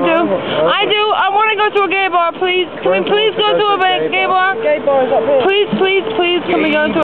I do. I do. I want to go to a gay bar, please. Can we please go to a gay bar? Gay bar is up here. Please, please, please, can we go to